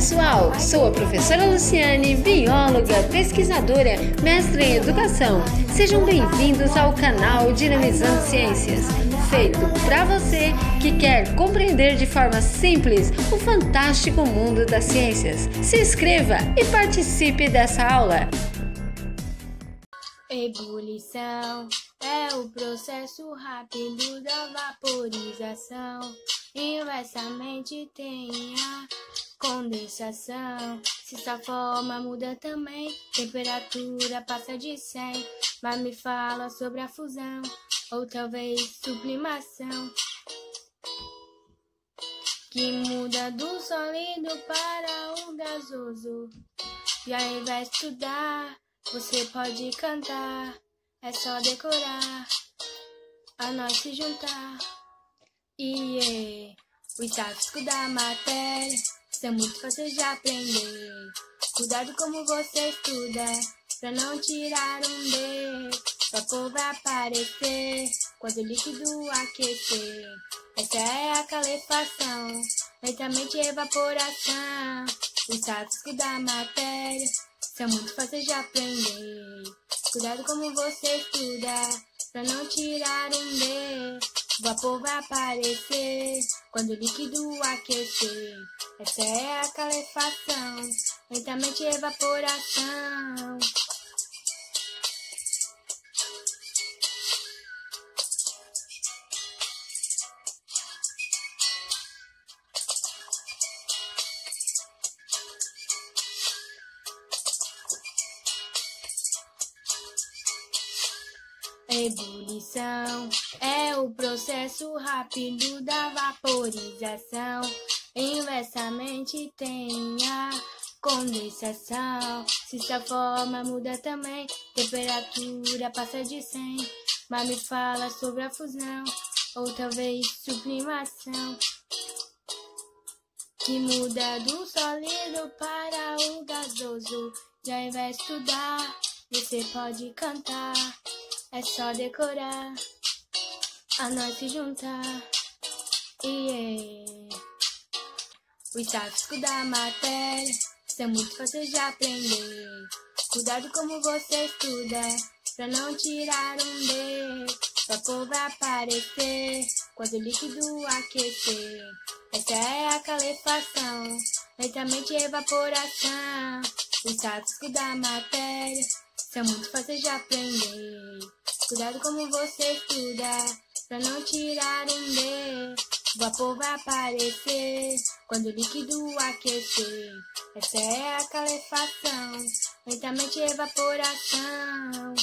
pessoal, sou a professora Luciane, bióloga, pesquisadora, mestre em educação. Sejam bem-vindos ao canal Dinamizando Ciências, feito para você que quer compreender de forma simples o fantástico mundo das ciências. Se inscreva e participe dessa aula. Ebulição é o processo rápido da vaporização. Inversamente tem a condensação. Se sua forma muda também, temperatura passa de 100. Mas me fala sobre a fusão, ou talvez sublimação. Que muda do sólido para o gasoso. E aí vai estudar você pode cantar, é só decorar, a nós se juntar. E yeah, o estático da matéria, isso é muito fácil de aprender. Cuidado como você estuda, pra não tirar um D. Vapor vai aparecer quando o líquido aquecer. Essa é a calefação, lentamente evaporação. O estático da matéria. É muito fácil de aprender. Cuidado como você estuda, pra não tirar um D. Vapor vai aparecer quando o líquido aquecer. Essa é a calefação, lentamente evaporação. Ebulição é o processo rápido da vaporização. Inversamente tem a condensação. Se sua forma muda também, temperatura passa de 100. Mas me fala sobre a fusão, ou talvez sublimação. Que muda do sólido para o gasoso. Já vai estudar, você pode cantar. É só decorar, a nós se juntar. Yeah. O estático da matéria, isso é muito fácil de aprender. Cuidado como você estuda, pra não tirar um D. Vapor vai aparecer quando o líquido aquecer. Essa é a calefação, lentamente evaporação. O estático da matéria, isso é muito fácil de aprender. Cuidado como você estuda, pra não tirar um D. O vapor vai aparecer quando o líquido aquecer. Essa é a calefação, lentamente evaporação.